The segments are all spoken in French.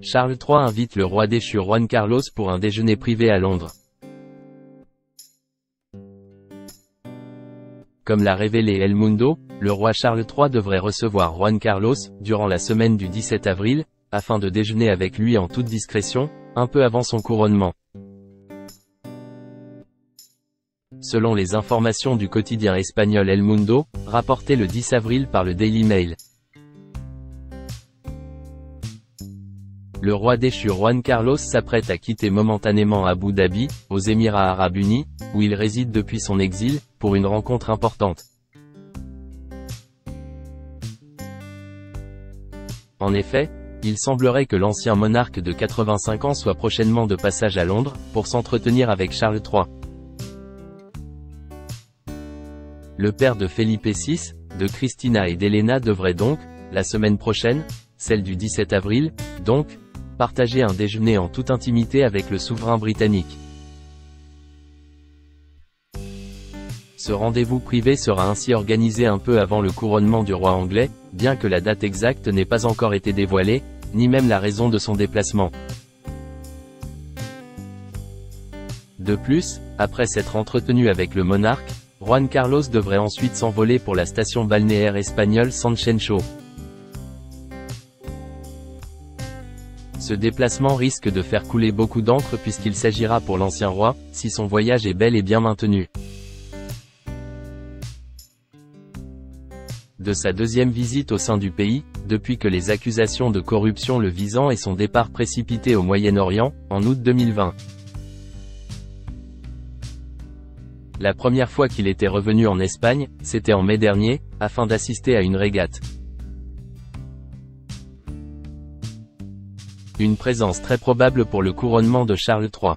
Charles III invite le roi déchu Juan Carlos pour un déjeuner privé à Londres. Comme l'a révélé El Mundo, le roi Charles III devrait recevoir Juan Carlos, durant la semaine du 17 avril, afin de déjeuner avec lui en toute discrétion, un peu avant son couronnement. Selon les informations du quotidien espagnol El Mundo, rapportées le 10 avril par le Daily Mail. Le roi déchu Juan Carlos s'apprête à quitter momentanément Abu Dhabi, aux Émirats Arabes Unis, où il réside depuis son exil, pour une rencontre importante. En effet, il semblerait que l'ancien monarque de 85 ans soit prochainement de passage à Londres, pour s'entretenir avec Charles III. Le père de Felipe VI, de Christina et d'Elena devrait donc, la semaine prochaine, celle du 17 avril, donc, partager un déjeuner en toute intimité avec le souverain britannique. Ce rendez-vous privé sera ainsi organisé un peu avant le couronnement du roi anglais, bien que la date exacte n'ait pas encore été dévoilée, ni même la raison de son déplacement. De plus, après s'être entretenu avec le monarque, Juan Carlos devrait ensuite s'envoler pour la station balnéaire espagnole Sanchencho. Ce déplacement risque de faire couler beaucoup d'encre puisqu'il s'agira pour l'ancien roi, si son voyage est bel et bien maintenu. De sa deuxième visite au sein du pays, depuis que les accusations de corruption le visant et son départ précipité au Moyen-Orient, en août 2020. La première fois qu'il était revenu en Espagne, c'était en mai dernier, afin d'assister à une régate. Une présence très probable pour le couronnement de Charles III.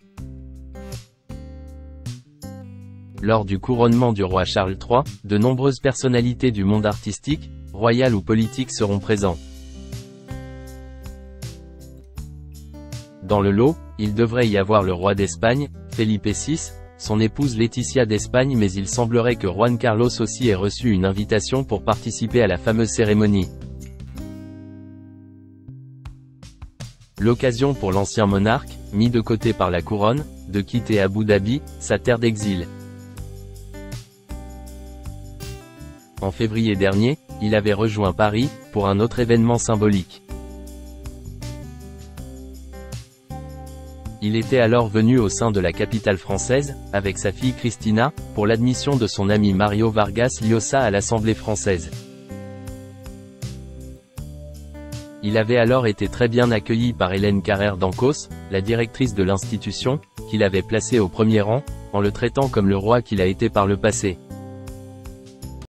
Lors du couronnement du roi Charles III, de nombreuses personnalités du monde artistique, royal ou politique seront présents. Dans le lot, il devrait y avoir le roi d'Espagne, Felipe VI, son épouse Laetitia d'Espagne mais il semblerait que Juan Carlos aussi ait reçu une invitation pour participer à la fameuse cérémonie. L'occasion pour l'ancien monarque, mis de côté par la couronne, de quitter Abu Dhabi, sa terre d'exil. En février dernier, il avait rejoint Paris, pour un autre événement symbolique. Il était alors venu au sein de la capitale française, avec sa fille Christina, pour l'admission de son ami Mario Vargas Llosa à l'Assemblée française. Il avait alors été très bien accueilli par Hélène Carrère d'Ancos, la directrice de l'institution, qu'il avait placé au premier rang, en le traitant comme le roi qu'il a été par le passé.